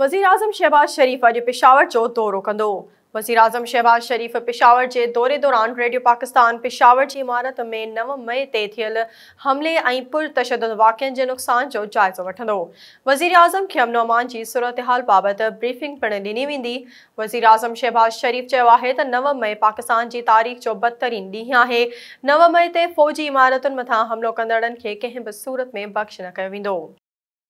वजीर वज़ीराज़म शहबाज़ शरीफ़ अज पिशावर जो दौरों दौरो वजीर वज़ीराज़म शहबाज़ शरीफ़ पिशावर के दौरे दौरान रेडियो पाकिस्तान पिशावर की इमारत में नव मई से थियल हमले ऐं पुर नुकसान वाक्यनि जायजो वो वजीर जाइज़ो के वज़ीराज़म अमान की सूरत हाल बाबत ब्रीफिंग पिणु ॾिनी वेंदी वज़ीराज़म शहबाज़ शरीफ़ चयो है नव मई पाकिस्तान की तारीख़ जो बदतरीन ॾींहुं है नव मई से फ़ौजी इमारत मथा हमलो कदड़ के कें भी सूरत में बख़्श न कयो वेंदो